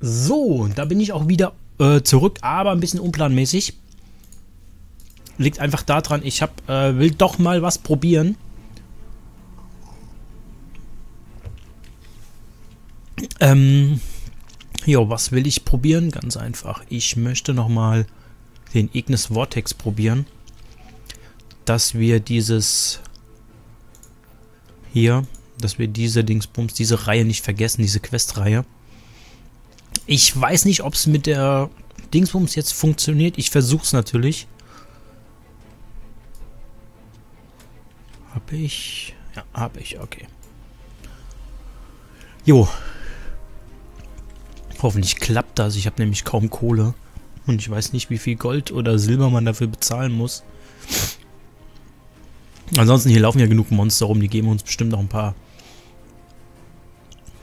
So, da bin ich auch wieder äh, zurück, aber ein bisschen unplanmäßig. Liegt einfach daran, ich hab, äh, will doch mal was probieren. Ähm, jo, was will ich probieren? Ganz einfach. Ich möchte nochmal den Ignis Vortex probieren. Dass wir dieses hier, dass wir diese Dingsbums, diese Reihe nicht vergessen, diese Questreihe. Ich weiß nicht, ob es mit der Dingsbums jetzt funktioniert. Ich versuche es natürlich. Habe ich? Ja, habe ich, okay. Jo, Hoffentlich klappt das. Ich habe nämlich kaum Kohle. Und ich weiß nicht, wie viel Gold oder Silber man dafür bezahlen muss. Ansonsten, hier laufen ja genug Monster rum. Die geben uns bestimmt noch ein paar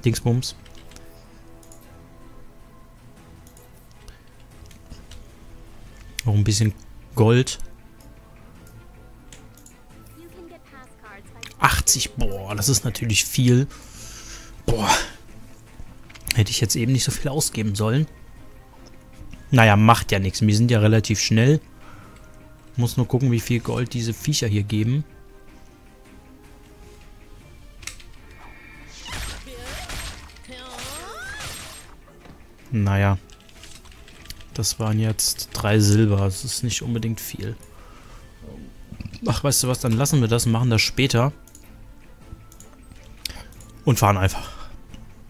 Dingsbums. Ein bisschen Gold. 80, boah, das ist natürlich viel. Boah. Hätte ich jetzt eben nicht so viel ausgeben sollen. Naja, macht ja nichts. Wir sind ja relativ schnell. Muss nur gucken, wie viel Gold diese Viecher hier geben. Naja. Das waren jetzt drei Silber. Das ist nicht unbedingt viel. Ach, weißt du was? Dann lassen wir das und machen das später. Und fahren einfach.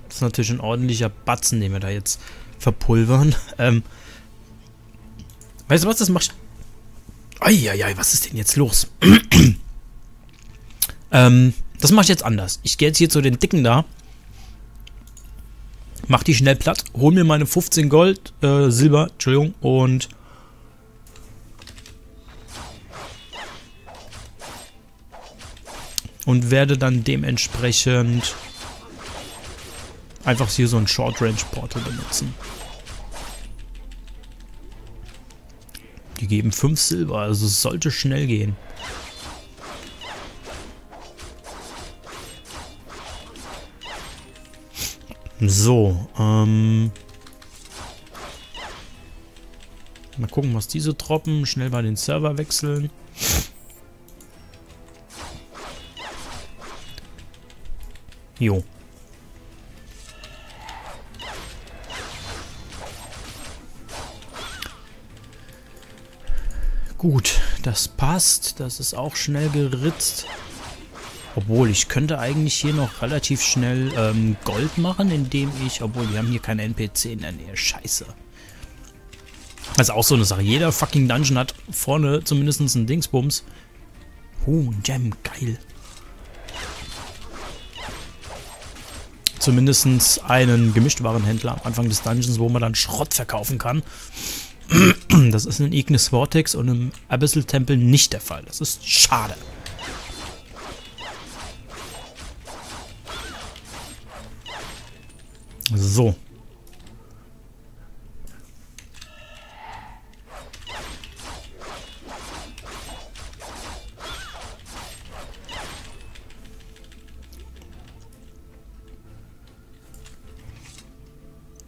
Das ist natürlich ein ordentlicher Batzen, den wir da jetzt verpulvern. Ähm, weißt du was, das macht... Eieiei, was ist denn jetzt los? ähm, das mache ich jetzt anders. Ich gehe jetzt hier zu den Dicken da. Mach die schnell platt. Hol mir meine 15 Gold, äh, Silber, Entschuldigung, und... Und werde dann dementsprechend einfach hier so ein Short Range Portal benutzen. Die geben 5 Silber, also es sollte schnell gehen. So, ähm... Mal gucken, was diese droppen. Schnell bei den Server wechseln. Jo. Gut, das passt. Das ist auch schnell geritzt. Obwohl, ich könnte eigentlich hier noch relativ schnell ähm, Gold machen, indem ich... Obwohl, wir haben hier keine NPC in der Nähe. Scheiße. Das ist auch so eine Sache. Jeder fucking Dungeon hat vorne zumindest einen Dingsbums. Oh, ein Gem. Geil. Zumindest einen Gemischtwarenhändler am Anfang des Dungeons, wo man dann Schrott verkaufen kann. Das ist in Ignis Vortex und im Abyssal Tempel nicht der Fall. Das ist schade. So.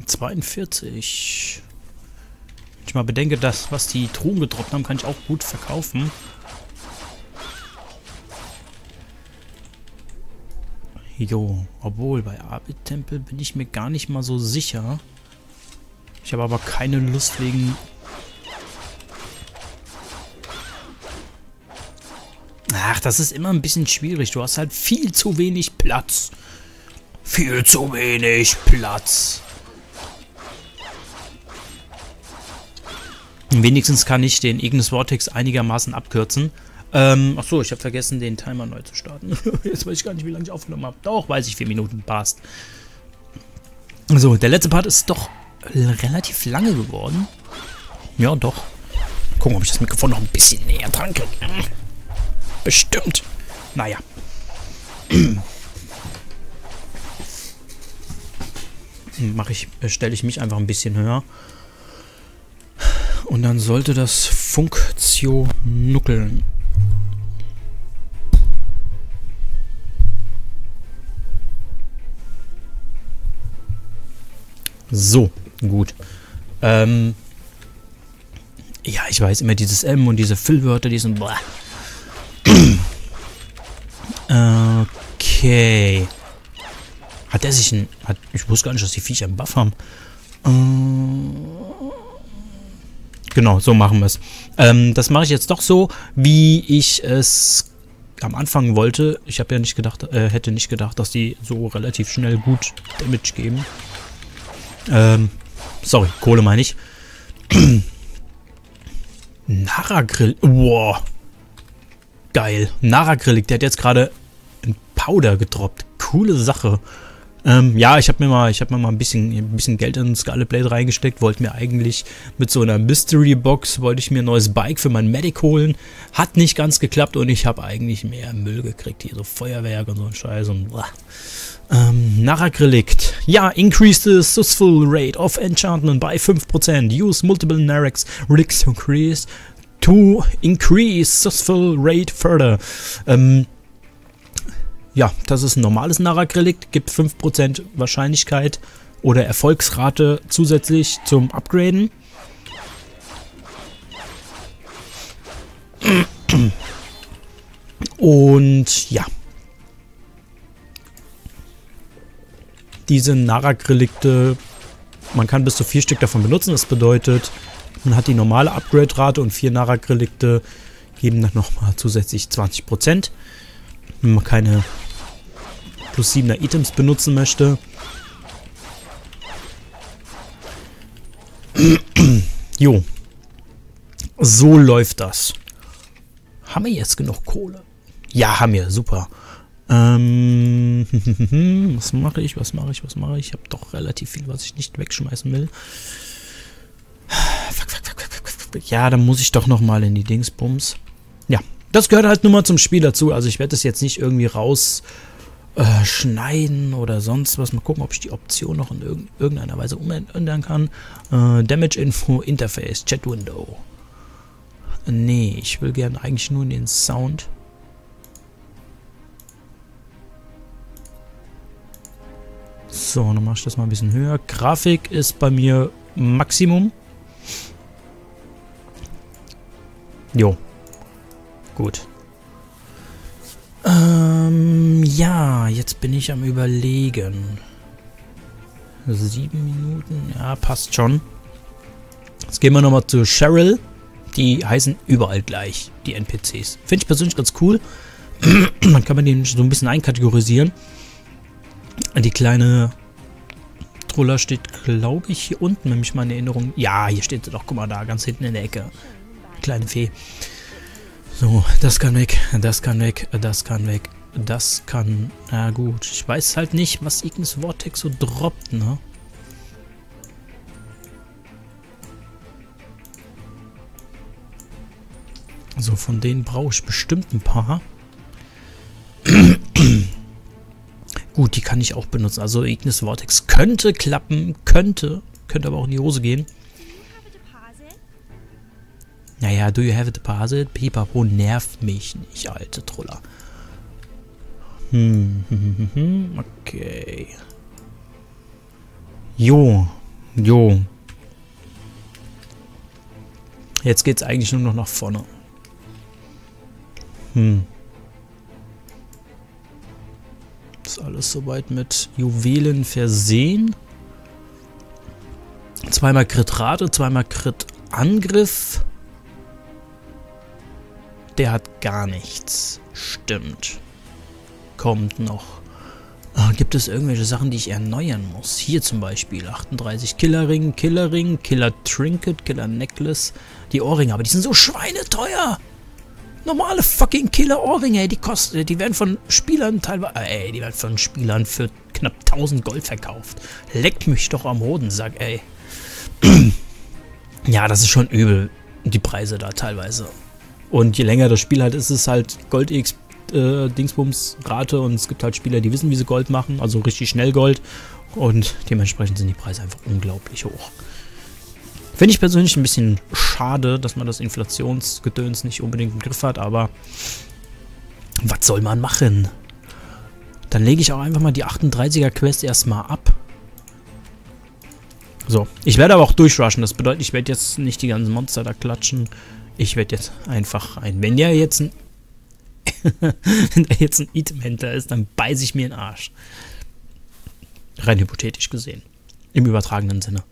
Zweiundvierzig ich mal bedenke, dass was die Truhen gedroppt haben, kann ich auch gut verkaufen. Jo, obwohl bei Abit-Tempel bin ich mir gar nicht mal so sicher. Ich habe aber keine Lust wegen... Ach, das ist immer ein bisschen schwierig. Du hast halt viel zu wenig Platz. Viel zu wenig Platz. Wenigstens kann ich den Ignis Vortex einigermaßen abkürzen. Ähm, achso, ich habe vergessen, den Timer neu zu starten. Jetzt weiß ich gar nicht, wie lange ich aufgenommen habe. Doch, weiß ich, vier Minuten passt. So, der letzte Part ist doch relativ lange geworden. Ja, doch. Gucken, ob ich das Mikrofon noch ein bisschen näher dran kriege. Bestimmt. Naja. Mache ich, äh, stelle ich mich einfach ein bisschen höher. Und dann sollte das funktionuckeln. So. Gut. Ähm, ja, ich weiß immer dieses M und diese Füllwörter, die sind... okay. Hat er sich ein... Hat, ich wusste gar nicht, dass die Viecher einen Buff haben. Äh, genau, so machen wir es. Ähm, das mache ich jetzt doch so, wie ich es am Anfang wollte. Ich habe ja nicht gedacht, äh, hätte nicht gedacht, dass die so relativ schnell gut Damage geben. Ähm, sorry, Kohle meine ich. Nara-Grill. Wow. Geil. Nara-Grillig, der hat jetzt gerade ein Powder gedroppt. Coole Sache. Ähm, ja, ich habe mir mal, ich habe mir mal ein bisschen, ein bisschen Geld in Scarlet Blade reingesteckt. Wollte mir eigentlich mit so einer Mystery Box wollte ich mir ein neues Bike für mein Medic holen. Hat nicht ganz geklappt und ich habe eigentlich mehr Müll gekriegt hier, so Feuerwerk und so ein Scheiß und blah. Ähm, Naracrelict. Ja, increase the successful rate of enchantment by 5%. Use multiple Narax relics to increase to increase successful rate further. Ähm, ja, das ist ein normales Naracrelict, gibt 5% Wahrscheinlichkeit oder Erfolgsrate zusätzlich zum Upgraden. Und ja. Diese Narak-Relikte, man kann bis zu vier Stück davon benutzen. Das bedeutet, man hat die normale Upgrade-Rate und vier Narak-Relikte geben dann nochmal zusätzlich 20%. Wenn man keine plus 7er Items benutzen möchte. jo. So läuft das. Haben wir jetzt genug Kohle? Ja, haben wir. Super. Ähm, was mache ich? Was mache ich? Was mache ich? Ich habe doch relativ viel, was ich nicht wegschmeißen will. Ja, dann muss ich doch noch mal in die Dingsbums. Ja, das gehört halt nur mal zum Spiel dazu. Also ich werde das jetzt nicht irgendwie raus äh, schneiden oder sonst was. Mal gucken, ob ich die Option noch in irg irgendeiner Weise umändern kann. Äh, Damage Info Interface, Chat Window. Nee, ich will gerne eigentlich nur in den Sound. So, dann mache ich das mal ein bisschen höher. Grafik ist bei mir Maximum. Jo. Gut. Ähm, ja, jetzt bin ich am überlegen. Sieben Minuten, ja, passt schon. Jetzt gehen wir nochmal zu Cheryl. Die heißen überall gleich, die NPCs. Finde ich persönlich ganz cool. Dann kann man den so ein bisschen einkategorisieren. Die kleine Troller steht, glaube ich, hier unten, wenn mich meine Erinnerung... Ja, hier steht sie doch, guck mal da, ganz hinten in der Ecke. Kleine Fee. So, das kann weg, das kann weg, das kann weg, das kann... Na gut, ich weiß halt nicht, was Ignis Vortex so droppt, ne? So, von denen brauche ich bestimmt ein paar. Gut, die kann ich auch benutzen. Also Ignis Vortex könnte klappen, könnte, könnte aber auch in die Hose gehen. Naja, do you have a deposit? Pipapo nervt mich nicht, alte Troller. Hm, hm, hm, okay. Jo, jo. Jetzt geht's eigentlich nur noch nach vorne. Hm. Ist alles soweit mit Juwelen versehen. Zweimal Crit Rate, zweimal Crit Angriff. Der hat gar nichts. Stimmt. Kommt noch. Ah, gibt es irgendwelche Sachen, die ich erneuern muss? Hier zum Beispiel 38 Killerring, Killerring, Killer Trinket, Killer Necklace. Die Ohrringe, aber die sind so schweineteuer. Normale fucking Killer Ohrringe, die kosten, die werden von Spielern teilweise, ey, die werden von Spielern für knapp 1000 Gold verkauft. Leckt mich doch am Hodensack, ey. ja, das ist schon übel, die Preise da teilweise. Und je länger das Spiel halt ist, ist es halt Gold X äh, Dingsbums Rate und es gibt halt Spieler, die wissen, wie sie Gold machen, also richtig schnell Gold und dementsprechend sind die Preise einfach unglaublich hoch. Finde ich persönlich ein bisschen schade, dass man das Inflationsgedöns nicht unbedingt im Griff hat, aber was soll man machen? Dann lege ich auch einfach mal die 38er Quest erstmal ab. So, ich werde aber auch durchrushen. Das bedeutet, ich werde jetzt nicht die ganzen Monster da klatschen. Ich werde jetzt einfach ein... Wenn der jetzt ein... wenn der jetzt ein Item-Händler ist, dann beiße ich mir den Arsch. Rein hypothetisch gesehen. Im übertragenen Sinne.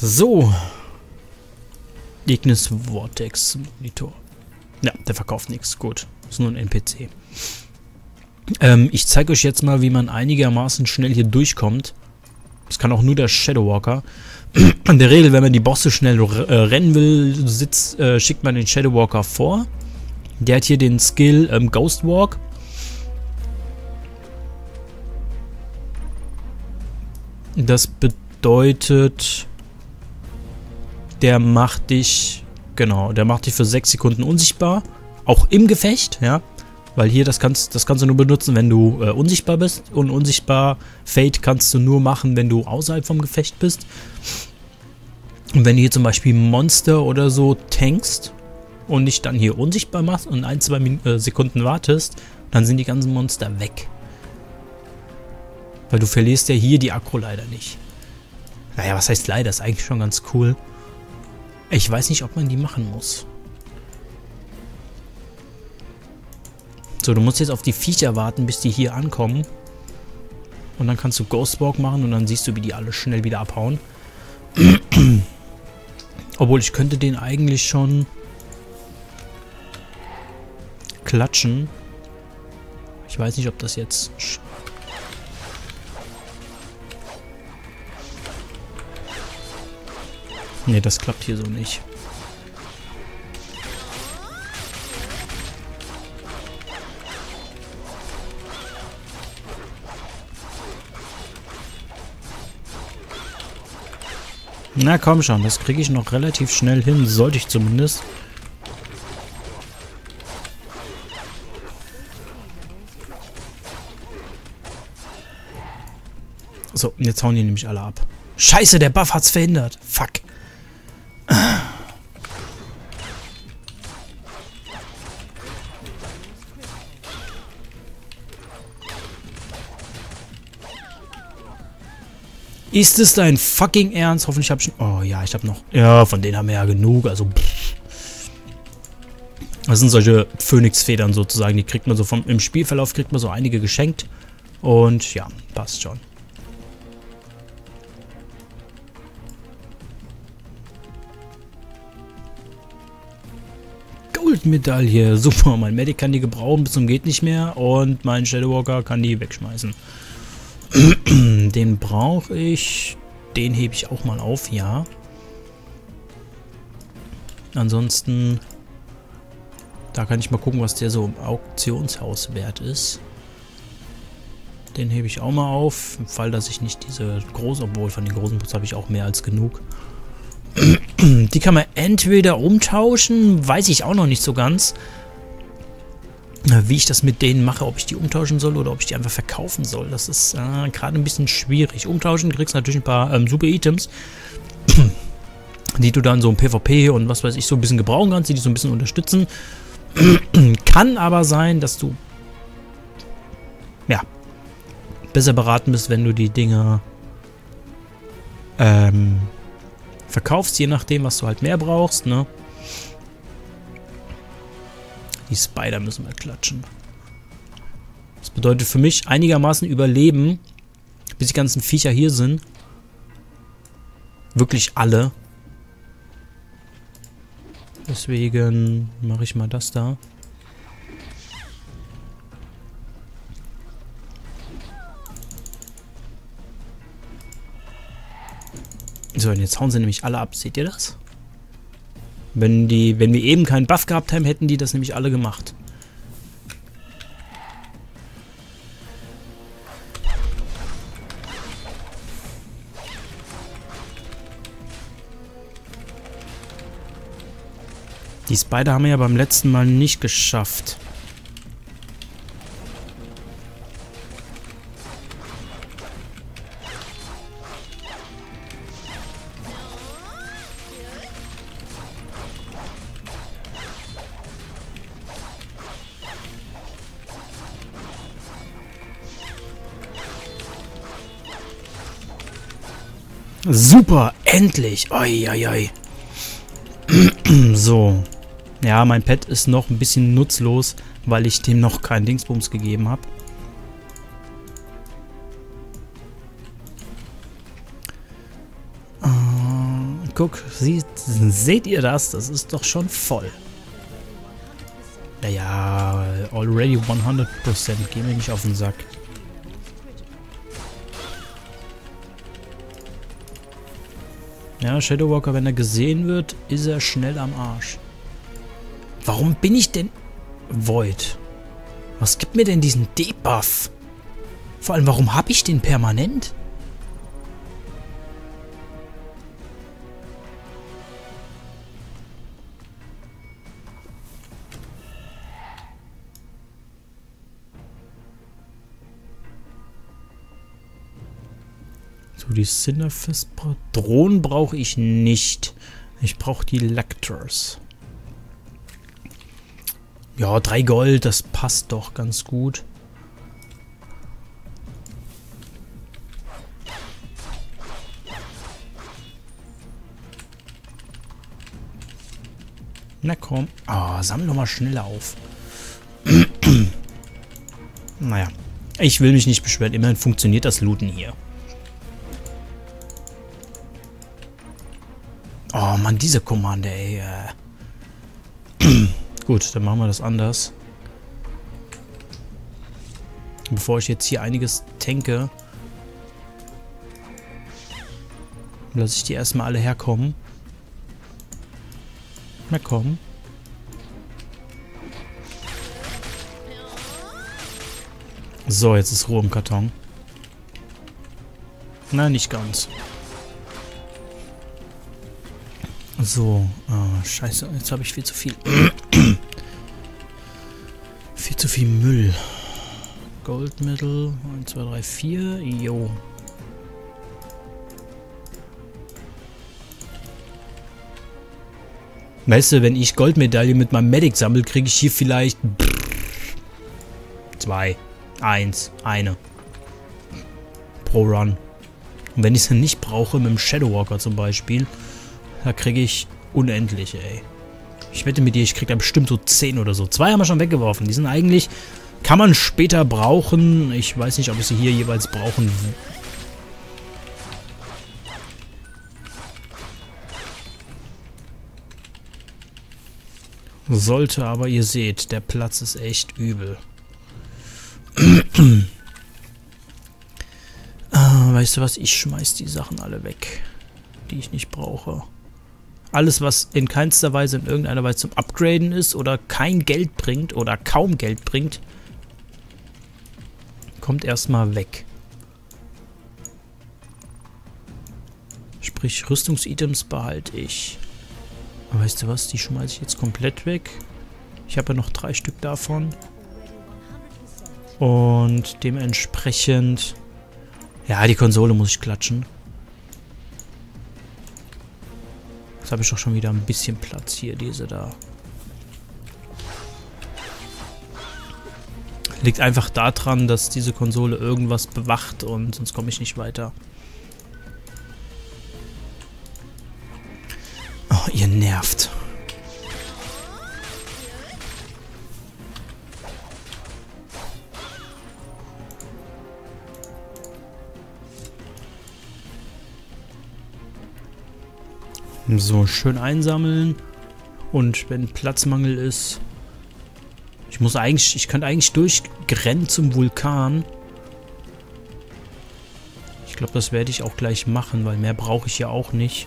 So. Ignis Vortex Monitor. Ja, der verkauft nichts. Gut. Ist nur ein NPC. Ähm, ich zeige euch jetzt mal, wie man einigermaßen schnell hier durchkommt. Das kann auch nur der Shadowwalker. In der Regel, wenn man die Bosse schnell äh, rennen will, sitzt, äh, schickt man den Shadowwalker vor. Der hat hier den Skill ähm, Ghost Walk. Das bedeutet, der macht dich, genau, der macht dich für 6 Sekunden unsichtbar. Auch im Gefecht, ja. Weil hier, das kannst, das kannst du nur benutzen, wenn du äh, unsichtbar bist. Und unsichtbar Fade kannst du nur machen, wenn du außerhalb vom Gefecht bist. Und wenn du hier zum Beispiel Monster oder so tankst und dich dann hier unsichtbar machst und ein, zwei Min äh, Sekunden wartest, dann sind die ganzen Monster weg. Weil du verlierst ja hier die Akku leider nicht. Naja, was heißt leider? Ist eigentlich schon ganz cool. Ich weiß nicht, ob man die machen muss. So, du musst jetzt auf die Viecher warten, bis die hier ankommen. Und dann kannst du Ghostwalk machen und dann siehst du, wie die alle schnell wieder abhauen. Obwohl, ich könnte den eigentlich schon klatschen. Ich weiß nicht, ob das jetzt... Ne, das klappt hier so nicht. Na komm schon, das kriege ich noch relativ schnell hin. Sollte ich zumindest. So, jetzt hauen die nämlich alle ab. Scheiße, der Buff hat's verhindert. Ist es dein fucking Ernst? Hoffentlich habe ich... Oh ja, ich habe noch... Ja, von denen haben wir ja genug. Also... Das sind solche Phönixfedern sozusagen. Die kriegt man so vom... Im Spielverlauf kriegt man so einige geschenkt. Und ja, passt schon. Goldmedaille. Super, mein Medic kann die gebrauchen bis zum geht nicht mehr. Und mein Shadowwalker kann die wegschmeißen. Den brauche ich. Den hebe ich auch mal auf, ja. Ansonsten, da kann ich mal gucken, was der so im Auktionshaus wert ist. Den hebe ich auch mal auf, im Fall, dass ich nicht diese großen, obwohl von den großen Putz habe ich auch mehr als genug. Die kann man entweder umtauschen, weiß ich auch noch nicht so ganz. Wie ich das mit denen mache, ob ich die umtauschen soll oder ob ich die einfach verkaufen soll, das ist äh, gerade ein bisschen schwierig. Umtauschen kriegst du natürlich ein paar ähm, super Items, die du dann so im PvP und was weiß ich so ein bisschen gebrauchen kannst, die dich so ein bisschen unterstützen. Kann aber sein, dass du ja besser beraten bist, wenn du die Dinger ähm, verkaufst, je nachdem, was du halt mehr brauchst, ne? Die Spider müssen wir klatschen. Das bedeutet für mich einigermaßen überleben, bis die ganzen Viecher hier sind. Wirklich alle. Deswegen mache ich mal das da. So, und jetzt hauen sie nämlich alle ab. Seht ihr das? Wenn, die, wenn wir eben keinen Buff gehabt haben, hätten die das nämlich alle gemacht. Die Spider haben wir ja beim letzten Mal nicht geschafft. Endlich. Oi, oi, oi. so. Ja, mein Pet ist noch ein bisschen nutzlos, weil ich dem noch keinen Dingsbums gegeben habe. Uh, guck, sieht, seht ihr das? Das ist doch schon voll. Naja, already 100%. Geh mir nicht auf den Sack. Ja, Shadow Walker, wenn er gesehen wird, ist er schnell am Arsch. Warum bin ich denn... Void. Was gibt mir denn diesen Debuff? Vor allem, warum habe ich den permanent? Die Cinefist Drohnen brauche ich nicht. Ich brauche die Lectors. Ja, drei Gold, das passt doch ganz gut. Na komm. Ah, oh, sammle mal schneller auf. naja. Ich will mich nicht beschweren. Immerhin funktioniert das Looten hier. Mann, diese Kommande, ey. Gut, dann machen wir das anders. Bevor ich jetzt hier einiges tanke, lasse ich die erstmal alle herkommen. Na komm. So, jetzt ist Ruhe im Karton. Na, nicht ganz. So, oh, scheiße, jetzt habe ich viel zu viel. viel zu viel Müll. Gold Medal, 1, 2, 3, 4, jo. Weißt du, wenn ich Goldmedaille mit meinem Medic sammle, kriege ich hier vielleicht zwei, eins, eine pro Run. Und wenn ich sie nicht brauche, mit dem Shadowwalker zum Beispiel, da kriege ich unendlich, ey. Ich wette mit dir, ich kriege da bestimmt so 10 oder so. Zwei haben wir schon weggeworfen. Die sind eigentlich... Kann man später brauchen. Ich weiß nicht, ob ich sie hier jeweils brauchen Sollte, aber ihr seht, der Platz ist echt übel. ah, weißt du was? Ich schmeiß die Sachen alle weg, die ich nicht brauche. Alles, was in keinster Weise in irgendeiner Weise zum Upgraden ist oder kein Geld bringt oder kaum Geld bringt, kommt erstmal weg. Sprich, Rüstungsitems behalte ich. Aber weißt du was, die schmeiße ich jetzt komplett weg. Ich habe ja noch drei Stück davon. Und dementsprechend... Ja, die Konsole muss ich klatschen. Jetzt habe ich doch schon wieder ein bisschen Platz hier, diese da. Liegt einfach daran, dass diese Konsole irgendwas bewacht und sonst komme ich nicht weiter. Oh, ihr nervt. So, schön einsammeln. Und wenn Platzmangel ist... Ich muss eigentlich... Ich könnte eigentlich durchrennen zum Vulkan. Ich glaube, das werde ich auch gleich machen, weil mehr brauche ich ja auch nicht.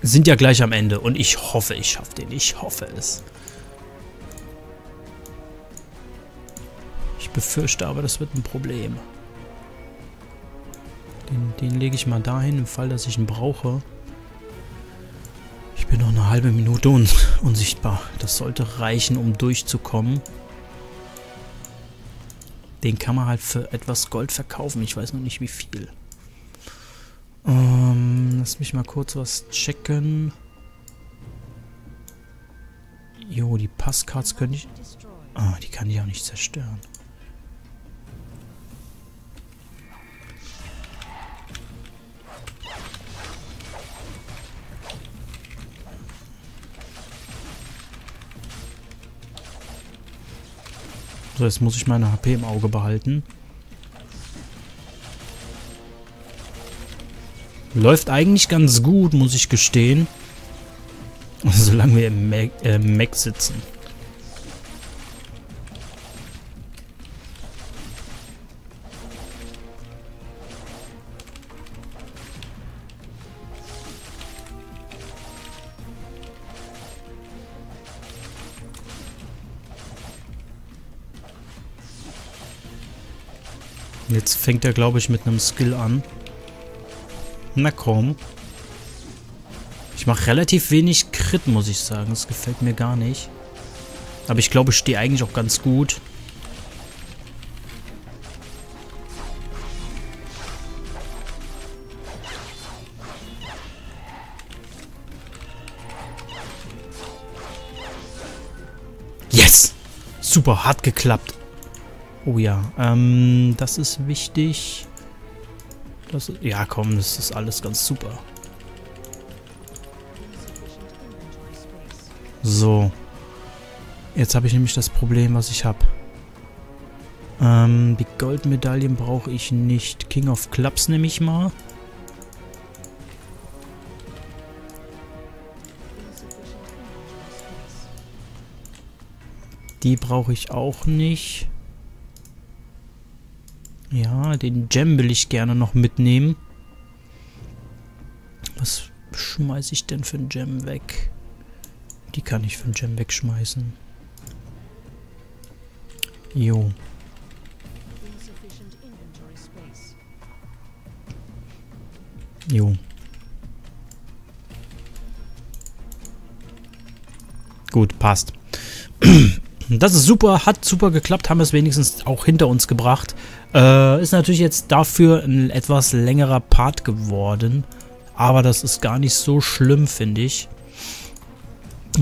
Sind ja gleich am Ende und ich hoffe, ich schaffe den. Ich hoffe es. Ich befürchte aber, das wird ein Problem. Den, den lege ich mal dahin, im Fall, dass ich ihn brauche. Ich bin noch eine halbe Minute un unsichtbar. Das sollte reichen, um durchzukommen. Den kann man halt für etwas Gold verkaufen. Ich weiß noch nicht, wie viel. Ähm, lass mich mal kurz was checken. Jo, die Passcards könnte ich... Ah, die kann ich auch nicht zerstören. So, jetzt muss ich meine HP im Auge behalten. Läuft eigentlich ganz gut, muss ich gestehen. Solange wir im Mac, äh, Mac sitzen. Jetzt fängt er, glaube ich, mit einem Skill an. Na komm. Ich mache relativ wenig Crit, muss ich sagen. Das gefällt mir gar nicht. Aber ich glaube, ich stehe eigentlich auch ganz gut. Yes! Super, hat geklappt. Oh ja, ähm, das ist wichtig. Das, ja, komm, das ist alles ganz super. So. Jetzt habe ich nämlich das Problem, was ich habe. Ähm, die Goldmedaillen brauche ich nicht. King of Clubs nehme ich mal. Die brauche ich auch nicht. Ja, den Gem will ich gerne noch mitnehmen. Was schmeiße ich denn für einen Gem weg? Die kann ich für einen Gem wegschmeißen. Jo. Jo. Gut, passt. Das ist super, hat super geklappt, haben es wenigstens auch hinter uns gebracht. Äh, ist natürlich jetzt dafür ein etwas längerer Part geworden. Aber das ist gar nicht so schlimm, finde ich.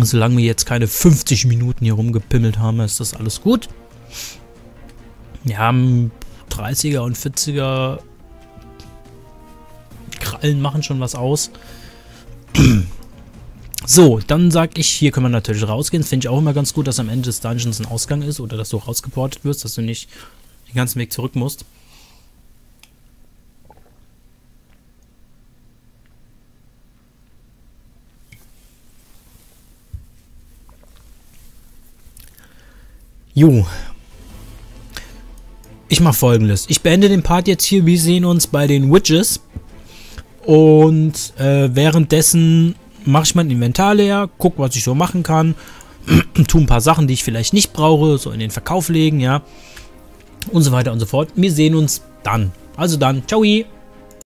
Solange wir jetzt keine 50 Minuten hier rumgepimmelt haben, ist das alles gut. Wir haben 30er und 40er Krallen machen schon was aus. So, dann sag ich, hier können wir natürlich rausgehen. Finde ich auch immer ganz gut, dass am Ende des Dungeons ein Ausgang ist oder dass du rausgeportet wirst, dass du nicht den ganzen Weg zurück musst. Jo. Ich mache folgendes. Ich beende den Part jetzt hier. Wir sehen uns bei den Witches. Und äh, währenddessen mache ich mein Inventar leer, guck, was ich so machen kann, tu ein paar Sachen, die ich vielleicht nicht brauche, so in den Verkauf legen, ja. Und so weiter und so fort. Wir sehen uns dann. Also dann, ciao.